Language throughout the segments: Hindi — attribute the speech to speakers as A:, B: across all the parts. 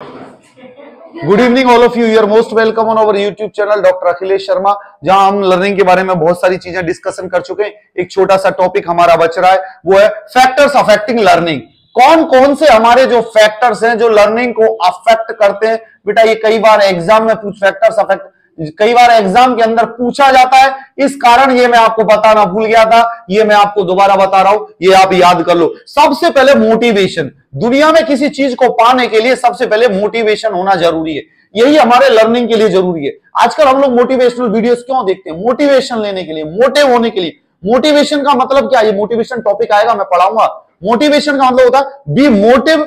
A: Good evening all of you your most welcome on our YouTube channel doctor Akhilesh Sharma जहाँ हम लर्निंग के बारे में बहुत सारी चीज़ें डिस्कशन कर चुके हैं। एक छोटा सा टॉपिक हमारा बच रहा है, वो है फैक्टर्स अफेक्टिंग लर्निंग कौन कौन से हमारे जो फैक्टर्स हैं, जो लर्निंग को अफेक्ट करते हैं? बेटा, ये कई बार एग्ज़ाम में फैक्टर्स अफेक्ट कई बार एग्ज़ाम के अंदर पूछा जाता है, इस कारण ये मैं आपको बताना भूल गया था, ये मैं आपको दोबारा बता रहा हूँ, ये आप याद कर लो। सबसे पहले मोटिवेशन दुनिया में किसी चीज़ को पाने के लिए सबसे पहले मोटिवेशन होना ज़रूरी है। यही हमारे लर्निंग के लिए ज़रूरी है। आजकल हम लोग मोटिवेशनल वीडियोस क्यों देखते हैं? मोटिवेशन लेने के लिए मोटिव होने के लिए। मोटिवेशन का मतलब क्या? ये मोटिवेशन टॉपिक आएगा, मैं पढ़ाऊँगा। मोटिवेशन का मतलब होता है be motive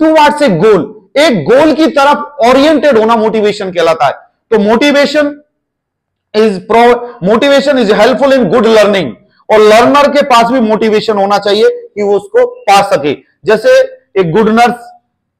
A: to a goal एक गोल की तरफ़ ओरिएंटेड होना मोटिवेशन कहलाता है। तो motivation is pro motivation is helpful in good learning और लर्नर के पास भी मोटिवेशन होना चाहिए कि वो उसको पा सके। जैसे एक good nurse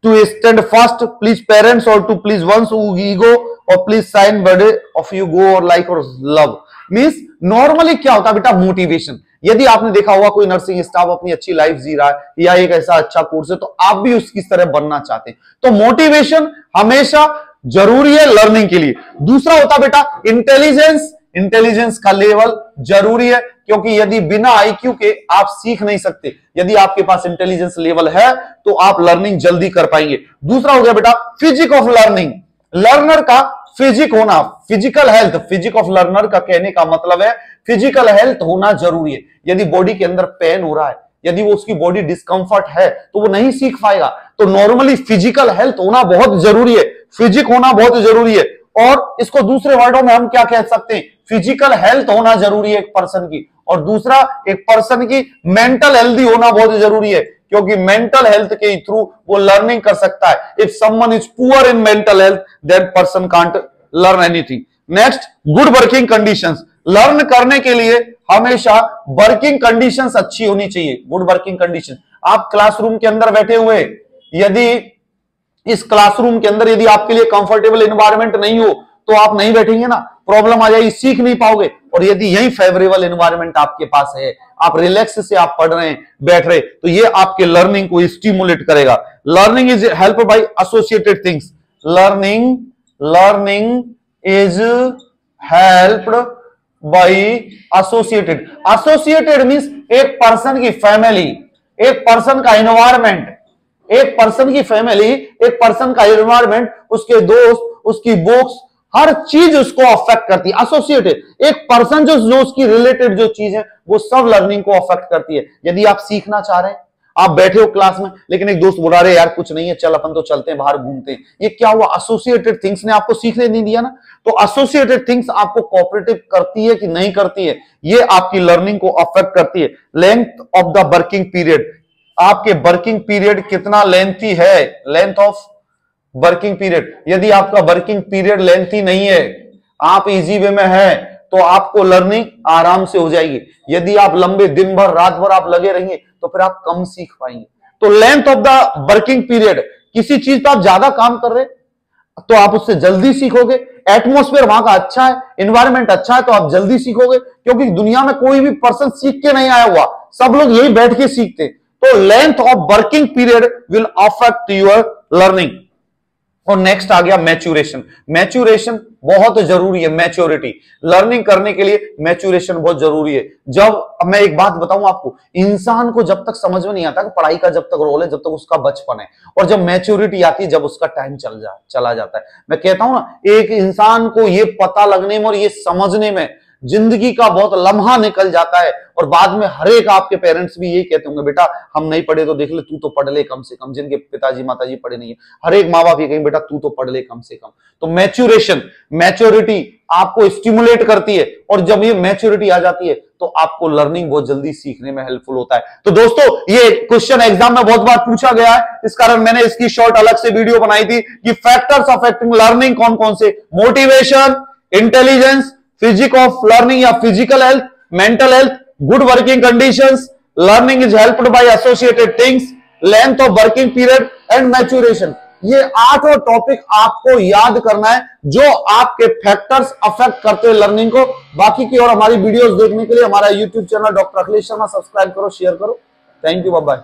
A: to stand fast please parents और टू प्लीज़ वंस ईगो और please sign birthday of you go और लाइक और लव मीन्स नॉर्मली क्या होता है बेटा? मोटिवेशन यदि आपने देखा होगा कोई नर्सिंग स्टाफ अपनी अच्छी लाइफ जी रहा है या एक ऐसा अच्छा कोर्स है तो आप भी उसकी तरह बनना चाहते हैं। तो मोटिवेशन हमेशा ज़रूरी है लर्निंग के लिए। दूसरा होता बेटा इंटेलिजेंस इंटेलिजेंस का लेवल ज़रूरी है, क्योंकि यदि बिना आईक्यू के आप सीख नहीं सकते। यदि आपके पास इंटेलिजेंस लेवल है तो आप लर्निंग जल्दी कर पाएँगे। दूसरा हो गया बेटा फिजिक ऑफ़ लर्निंग लर्नर का फिजिक होना physical health physique of learner का कहने का मतलब है फ़िज़िकल हेल्थ होना ज़रूरी है। यदि बॉडी के अंदर पेन हो रहा है, यदि वो उसकी बॉडी डिस्कंफर्ट है तो वो नहीं सीख पाएगा। तो नॉर्मली फ़िज़िकल हेल्थ होना बहुत ज़रूरी है। फिजिक होना बहुत ज़रूरी है। और इसको दूसरे वर्डों में हम क्या कह सकते हैं? फ़िज़िकल हेल्थ होना ज़रूरी है एक पर्सन की। और दूसरा, एक पर्सन की मेंटल हेल्थी होना बहुत ज़रूरी है, क्योंकि मेंटल हेल्थ के थ्रू वो लर्निंग कर सकता है। If someone is poor in mental health that person can't learn anything next good working conditions learn करने के लिए हमेशा वर्किंग कंडीशंस अच्छी होनी चाहिए। गुड वर्किंग कंडीशन आप क्लासरूम के अंदर बैठे हुए, यदि इस क्लासरूम के अंदर यदि आपके लिए कंफर्टेबल एनवायरमेंट नहीं हो तो आप नहीं बैठेंगे ना। प्रॉब्लम आ जाएगी, सीख नहीं पाओगे। और यदि यही फेवरेबल एनवायरमेंट आपके पास है, आप रिलैक्स से आप पढ़ रहे हैं, बैठ रहे तो ये आपके लर्निंग को स्टिमुलेट करेगा। Learning is help by associated things learning learning is helped by associated associated means एक पर्सन की फैमिली एक पर्सन का एनवायरमेंट एक पर्सन की फैमिली एक पर्सन का एनवायरमेंट उसके दोस्त, उसकी बुक्स हर चीज़ उसको अफेक्ट करती है एसोसिएटेड एक पर्सन जो जो उसकी रिलेटेड जो चीज़ है, वो सब लर्निंग को अफेक्ट करती है। यदि आप सीखना चाह रहे हैं, आप बैठे हो क्लास में, लेकिन एक दोस्त बुला रहे यार, कुछ नहीं है, चल अपन तो चलते हैं, बाहर घूमते हैं। ये क्या हुआ? एसोसिएटेड थिंग्स ने आपको सीखने नहीं दिया ना? तो एसोसिएटेड थिंग्स आपको कोऑपरेटिव करती है कि नहीं करती है? ये आपकी लर्निंग को अफेक्ट करती है। Length of the working period आपके वर्किंग पीरियड कितना लेंथी है? लेंथ ऑफ़ वर्किंग पीरियड यदि आपका वर्किंग पीरियड लेंथी नहीं है, आप इजी वे में है तो आपको लर्निंग आराम से हो जाएगी। यदि आप लंबे दिन भर, रात भर आप लगे रहेंगे तो फिर आप कम सीख पाएँगे। तो length of the working period किसी चीज़ पर आप ज़्यादा काम कर रहे तो आप उससे जल्दी सीखोगे। एटमोस्फेयर वहाँ का अच्छा है इन्वायरमेंट अच्छा है तो आप जल्दी सीखोगे, क्योंकि दुनिया में कोई भी पर्सन सीख के नहीं आया हुआ। सब लोग यही बैठ के सीखते तो length of working period will affect your learning और नेक्स्ट आ गया मैच्यूरेशन मैच्यूरेशन बहुत ज़रूरी है मैच्योरिटी लर्निंग करने के लिए मैच्यूरेशन बहुत ज़रूरी है। जब मैं एक बात बताऊँ आपको, इंसान को जब तक समझ में नहीं आता कि पढ़ाई का जब तक रोल है, जब तक उसका बचपन है। और जब मैच्योरिटी आती है, जब उसका टाइम चल जा, चला जाता है। मैं कहता हूँ ना, एक इंसान को ये पता लगने में और ये समझने में ज़िंदगी का बहुत लम्हा निकल जाता है और बाद में हर एक आपके पेरेंट्स भी यही कहते होंगे, बेटा, हम नहीं पढ़े तो देख ले, तू तो पढ़ ले कम से कम, जिनके पिताजी माताजी पढ़े नहीं है। हर एक माँ बाप ये कहेंगे, बेटा, तू तो पढ़ ले कम से कम। तो मैच्योरेशन मैच्योरिटी आपको स्टिमुलेट करती है और जब ये मैच्योरिटी आ जाती है तो आपको लर्निंग बहुत जल्दी सीखने में हेल्पफुल होता है। तो दोस्तों, ये क्वेश्चन एग्ज़ाम में बहुत बार पूछा गया है। इस कारण मैंने इसकी शॉर्ट अलग से वीडियो बनाई थी कि फैक्टर्स अफेक्टिंग लर्निंग कौन कौन से? Motivation intelligence physique of learning या physical health mental health good working conditions learning is helped by associated things length of working period and maturation ये आठों टॉपिक आपको याद करना है, जो आपके फैक्टर्स अफेक्ट करते हैं लर्निंग को। बाकी की और हमारी वीडियोस देखने के लिए हमारा YouTube channel doctor Akhilesh Sharma subscribe करो शेयर करो। Thank you bye